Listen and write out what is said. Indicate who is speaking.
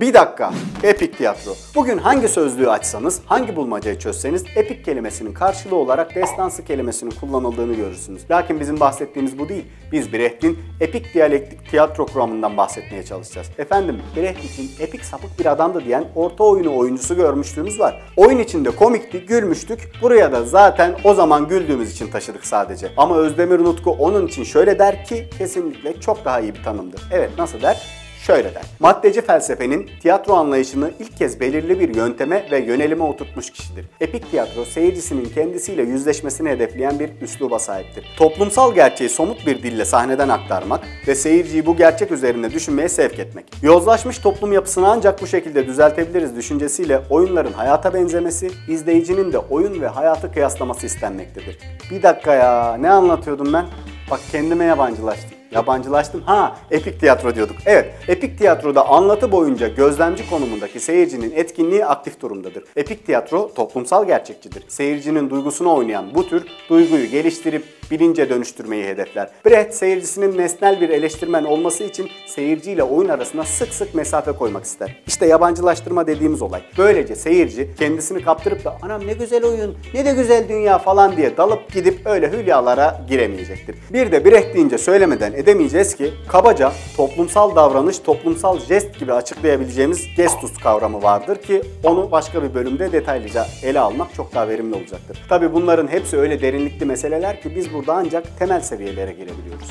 Speaker 1: Bir dakika. Epik tiyatro. Bugün hangi sözlüğü açsanız, hangi bulmacayı çözseniz epik kelimesinin karşılığı olarak destansı kelimesinin kullanıldığını görürsünüz. Lakin bizim bahsettiğimiz bu değil. Biz Brecht'in epik diyalektik tiyatro kuramından bahsetmeye çalışacağız. Efendim Brecht için epik sapık bir adamdı diyen orta oyunu oyuncusu görmüşlüğümüz var. Oyun içinde komikti, gülmüştük. Buraya da zaten o zaman güldüğümüz için taşıdık sadece. Ama Özdemir Nutku onun için şöyle der ki kesinlikle çok daha iyi bir tanımdır. Evet nasıl der? Şöyle der. Maddeci felsefenin tiyatro anlayışını ilk kez belirli bir yönteme ve yönelime oturtmuş kişidir. Epik tiyatro seyircisinin kendisiyle yüzleşmesini hedefleyen bir üsluba sahiptir. Toplumsal gerçeği somut bir dille sahneden aktarmak ve seyirciyi bu gerçek üzerine düşünmeye sevk etmek. Yozlaşmış toplum yapısını ancak bu şekilde düzeltebiliriz düşüncesiyle oyunların hayata benzemesi, izleyicinin de oyun ve hayatı kıyaslaması istenmektedir. Bir dakika ya ne anlatıyordum ben? Bak kendime yabancılaştım. Yabancılaştım. Ha, epik tiyatro diyorduk. Evet, epik tiyatroda anlatı boyunca gözlemci konumundaki seyircinin etkinliği aktif durumdadır. Epik tiyatro toplumsal gerçekçidir. Seyircinin duygusunu oynayan bu tür duyguyu geliştirip bilince dönüştürmeyi hedefler. Brecht seyircisinin nesnel bir eleştirmen olması için seyirciyle oyun arasında sık sık mesafe koymak ister. İşte yabancılaştırma dediğimiz olay. Böylece seyirci kendisini kaptırıp da anam ne güzel oyun, ne de güzel dünya falan diye dalıp gidip öyle hülyalara giremeyecektir. Bir de Brecht deyince söylemeden edemeyeceğiz ki kabaca toplumsal davranış, toplumsal jest gibi açıklayabileceğimiz gestus kavramı vardır ki onu başka bir bölümde detaylıca ele almak çok daha verimli olacaktır. Tabi bunların hepsi öyle derinlikli meseleler ki biz burada ancak temel seviyelere girebiliyoruz.